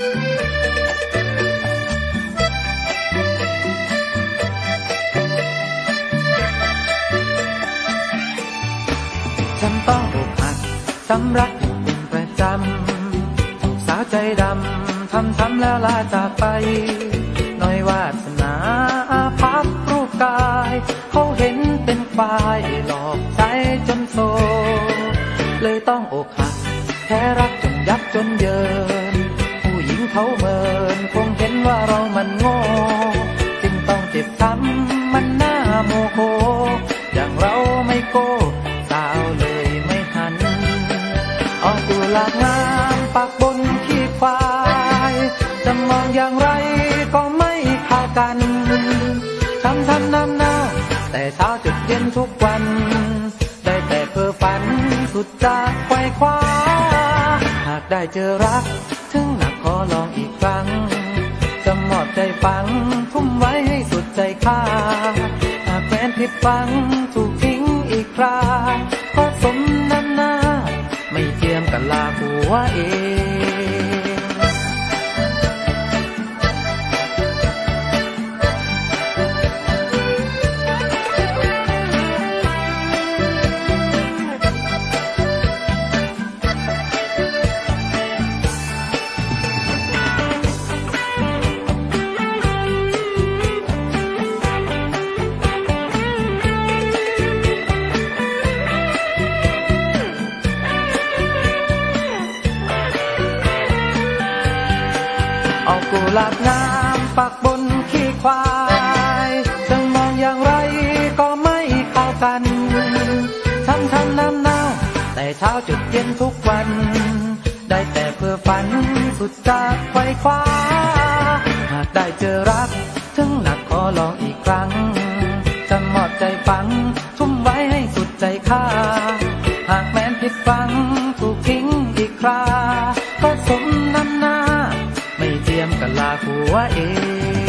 ฉันต้องอกหักช้ำรักอยู่เป็นประจำถูกสาวใจดำทำช้ำแล้วลาจากไปน่อยวาสนาอาภัพรูปกาย เขาเห็นเป็นควายหลอกใจจนโซ เลยต้องอกหักแค่รักจนยับจนเยิน เขาเมินคงเห็นว่าเรามันโง่จึงต้องเจ็บช้ำมันหน้าโมโหอย่างเราไม่โก้สาวเลยไม่หันเอากุหลาบงามปักบนขี้ควายจะมองอย่างไรก็ไม่เข้ากันช้ำช้ำน้ำหน้า แต่เช้าจุดเย็นทุกวัน ได้แต่เพ้อฝันสุดจากไขว้คว้าหากได้เจอรักถึง ให้สุดใจข้าหากแฟนผิดฟังถูกทิ้งอีกคราก็สมน้ำหน้า ไม่เทียมกันลาหัวเอง เอากุหลาบงามปักบนขี้ควายจะมองอย่างไรก็ไม่เข้ากันช้ำช้ำน้ำเน่าแต่เช้าจุดเย็นทุกวัน ได้แต่เพื่อฝันสุดจากไขว้คว้าหากได้เจอรัก ถึงหนักขอลองอีกครั้งจะมอบใจฟัง ทุ่มไว้ให้สุดใจข้าหากแม้นผิดฟังถูกทิ้งอีกครา ก็สมน้ำหน้า ยมกะลาหัวเอง